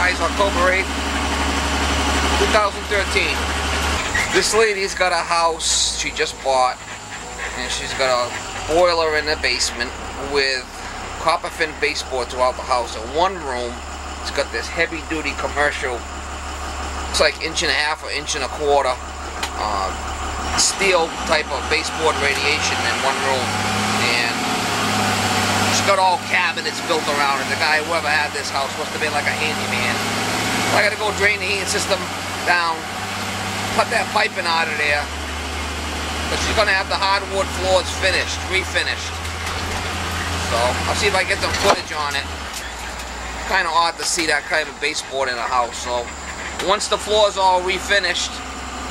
October 8th, 2013. This lady's got a house she just bought, and she's got a boiler in the basement with copper fin baseboard throughout the house. In one room, it's got this heavy duty commercial, it's like inch and a half or inch and a quarter, uh, steel type of baseboard radiation in one room. And got all cabinets built around it. The guy, whoever had this house, must have been like a handyman. I gotta go drain the heating system down, cut that piping out of there, but she's gonna have the hardwood floors finished, refinished. So I'll see if I get some footage on it. Kind of odd to see that kind of baseboard in a house. So once the floor's all refinished,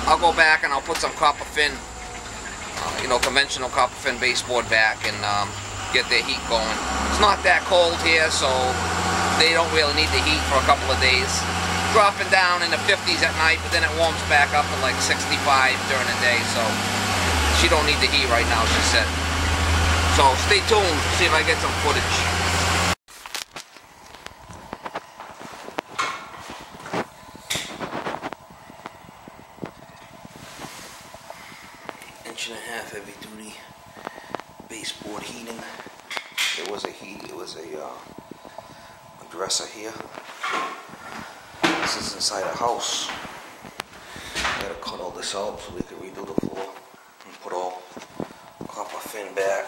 I'll go back and I'll put some copper fin, uh, you know, conventional copper fin baseboard back and um, get their heat going. It's not that cold here, so they don't really need the heat for a couple of days. Dropping down in the 50s at night, but then it warms back up to like 65 during the day, so she don't need the heat right now, she said. So stay tuned, see if I get some footage. Inch and a half heavy duty baseboard There was a heat, it was a, uh, dresser here. This is inside a house. I gotta cut all this out so we can redo the floor and put all copper fin back.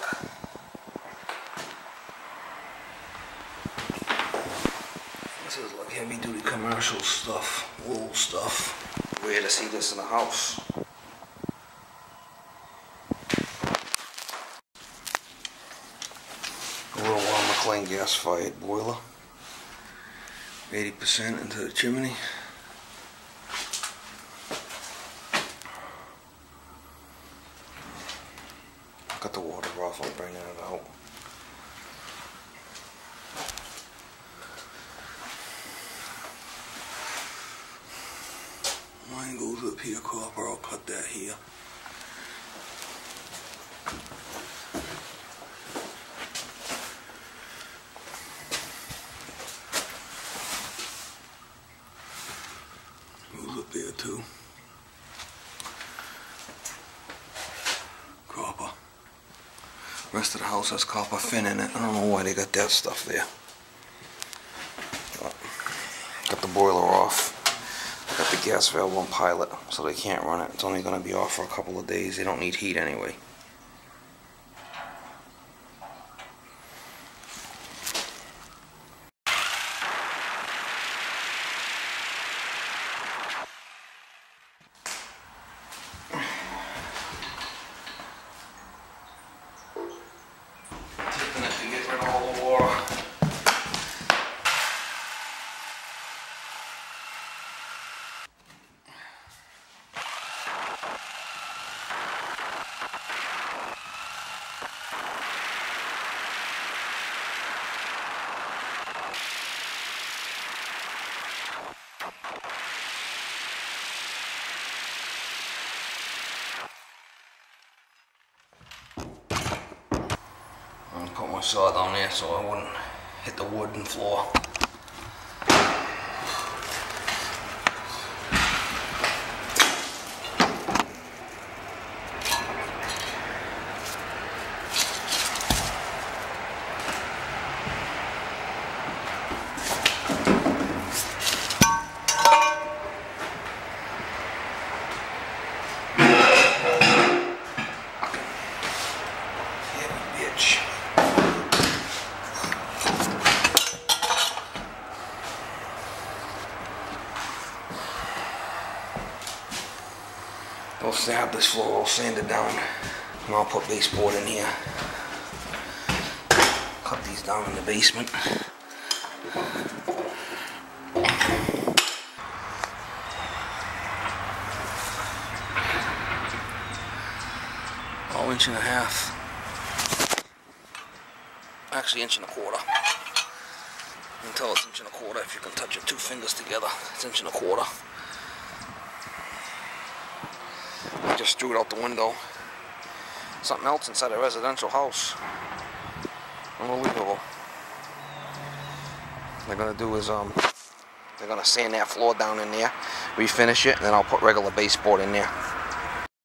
This is like heavy duty commercial stuff, wool stuff. Rare to see this in a house. A McLain gas fired boiler. 80% into the chimney. Got the water off, I'm bringing it out. Mine goes up here, copper, I'll cut that here. Goes up there too. Copper. Rest of the house has copper fin in it. I don't know why they got that stuff there. Got the boiler off. Got the gas valve on pilot, so they can't run it. It's only going to be off for a couple of days. They don't need heat anyway. Tipping it to get rid of all the water. Put my there so I wouldn't hit the wooden floor. Heavy bitch. I'll this floor, I'll sand it down, and I'll put baseboard in here. Cut these down in the basement. Oh, inch and a half. Actually, inch and a quarter. You can tell it's inch and a quarter if you can touch your two fingers together. It's inch and a quarter. I just threw it out the window. Something else inside a residential house. Unbelievable. They're gonna do is um They're gonna sand that floor down in there, refinish it, and then I'll put regular baseboard in there.